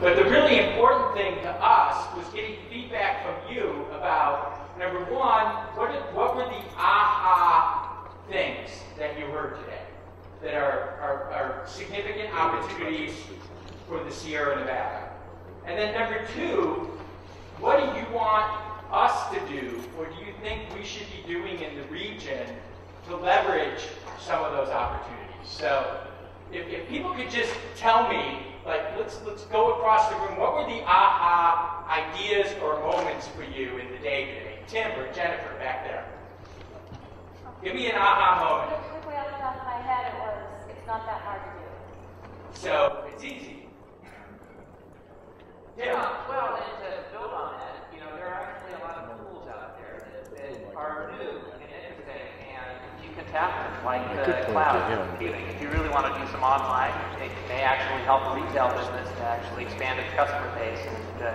But the really important thing to us was getting feedback from you about number one, what, did, what were the aha things that you heard today that are, are, are significant opportunities for the Sierra Nevada? And then number two, what do you want us to do, or do you think we should be doing in the region to leverage some of those opportunities? So if, if people could just tell me, like, let's, let's go across the room, what were the aha ideas or moments for you in the day today? Tim or Jennifer back there. Give me an aha moment. Quickly off the top of my head, it was, it's not that hard to do. So it's easy. Yeah, well, and to build on that, you know, there are actually a lot of tools out there that, that are new and interesting, and you can like the cloud computing. If you really want to do some online, it may actually help a retail business to actually expand its customer base and to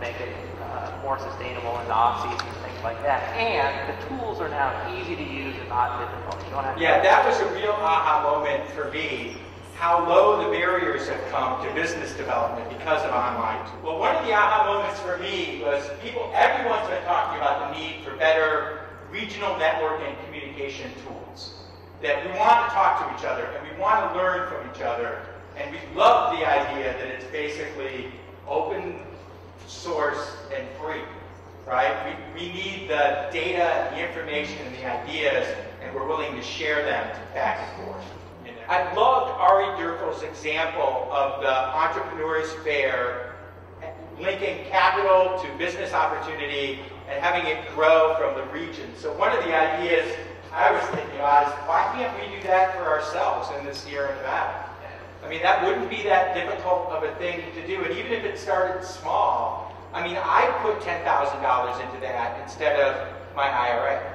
make it uh, more sustainable in the off-season and things like that. And the tools are now easy to use and not difficult. You don't have to Yeah, that was a real aha moment for me, how low the barriers have come to business development because of online. Well, one of the aha moments for me was people, everyone's been talking about the need for better regional network and communication tools. That we want to talk to each other and we want to learn from each other. And we love the idea that it's basically open source and free, right? We, we need the data, the information, and the ideas, and we're willing to share them back and forth. I loved Ari Durkel's example of the Entrepreneurs Fair linking capital to business opportunity and having it grow from the region. So one of the ideas I was thinking about is why can't we do that for ourselves in the Sierra Nevada? I mean, that wouldn't be that difficult of a thing to do. And even if it started small, I mean, I put $10,000 into that instead of my IRA.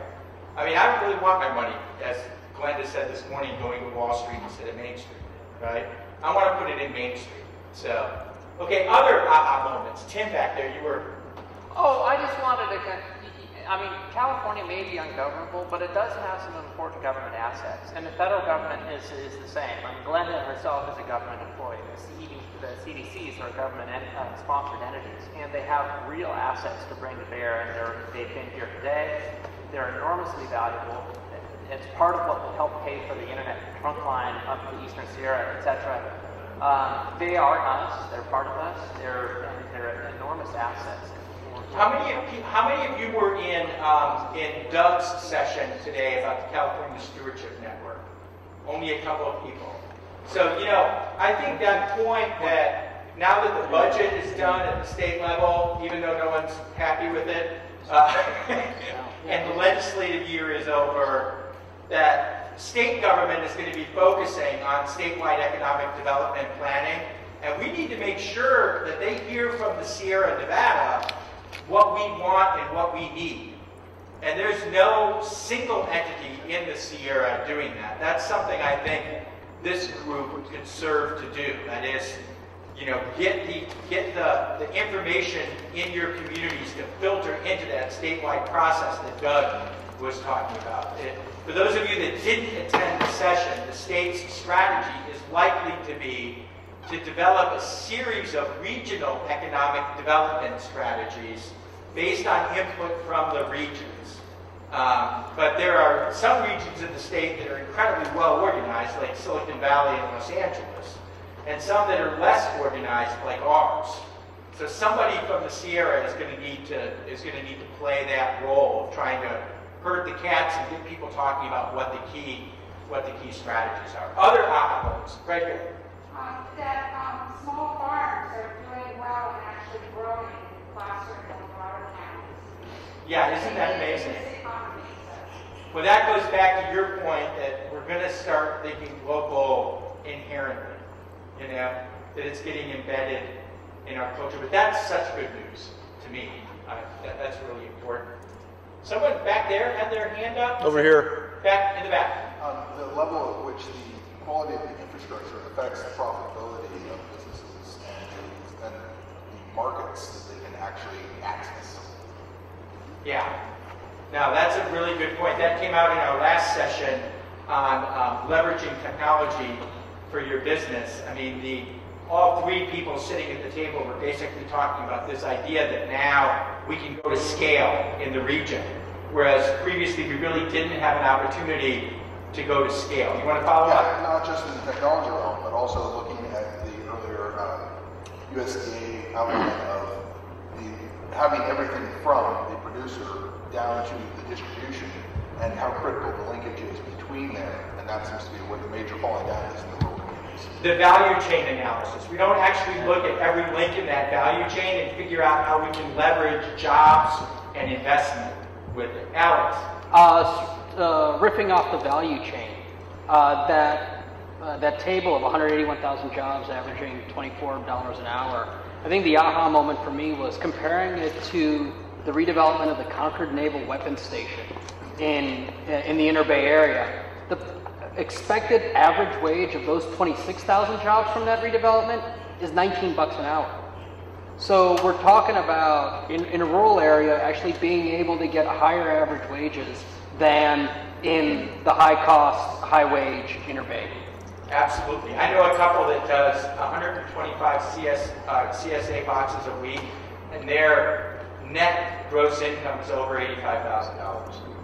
I mean, I don't really want my money, as Glenda said this morning, going to Wall Street instead of Main Street, right? I want to put it in Main Street. So, okay, other aha moments. Tim back there, you were. Oh, I just wanted to. I mean, California may be ungovernable, but it does have some important government assets, and the federal government is, is the same. I mean, Glenda herself is a government employee. The, CD, the CDCs are government en uh, sponsored entities, and they have real assets to bring to bear, and they've been here today. They're enormously valuable. It's part of what will help pay for the internet trunk line up the Eastern Sierra, etc. Um, they are us. They're part of us. They're they're enormous assets. How many of you, how many of you were in um, in Doug's session today about the California Stewardship Network? Only a couple of people. So you know, I think that point that now that the budget is done at the state level, even though no one's happy with it, uh, and the legislative year is over, that state government is going to be focusing on statewide economic development planning, and we need to make sure that they hear from the Sierra Nevada what we want and what we need. And there's no single entity in the Sierra doing that. That's something I think this group could serve to do. That is, you know, get the get the, the information in your communities to filter into that statewide process that Doug was talking about. It, for those of you that didn't attend the session, the state's strategy is likely to be to develop a series of regional economic development strategies based on input from the regions. Um, but there are some regions in the state that are incredibly well organized, like Silicon Valley and Los Angeles, and some that are less organized, like ours. So somebody from the Sierra is going to need to is going to need to play that role of trying to herd the cats and get people talking about what the key what the key strategies are. Other moments, right here. Um, that um, small farms are doing well and actually growing faster than water counties. Yeah, isn't that amazing? Well, that goes back to your point that we're going to start thinking local inherently, you know, that it's getting embedded in our culture. But that's such good news to me. I, that, that's really important. Someone back there had their hand up? Over here. Back in the back. Um, the level at which the quality of the infrastructure affects the profitability of businesses and the, markets that they can actually access. Yeah. Now, that's a really good point. That came out in our last session on um, leveraging technology for your business. I mean, the all three people sitting at the table were basically talking about this idea that now we can go to scale in the region, whereas previously we really didn't have an opportunity to go to scale. You want to follow up? Not just in the technology realm, but also looking at the earlier uh, USDA outline of the, having everything from the producer down to the distribution and how critical the linkage is between there. And that seems to be where the major falling down is in the rural communities. the value chain analysis. We don't actually look at every link in that value chain and figure out how we can leverage jobs and investment with it. Alex, Uh, s- uh, riffing off the value chain, uh, that uh, that table of 181,000 jobs averaging $24 an hour. I think the aha moment for me was comparing it to the redevelopment of the Concord Naval Weapons Station in in the Inner Bay area. The expected average wage of those 26,000 jobs from that redevelopment is 19 bucks an hour. So we're talking about in, in a rural area actually being able to get higher average wages than in the high cost, high wage inner bay. absolutely. I know a couple that does 125 CS, uh, CSA boxes a week, and their net gross income is over $85,000.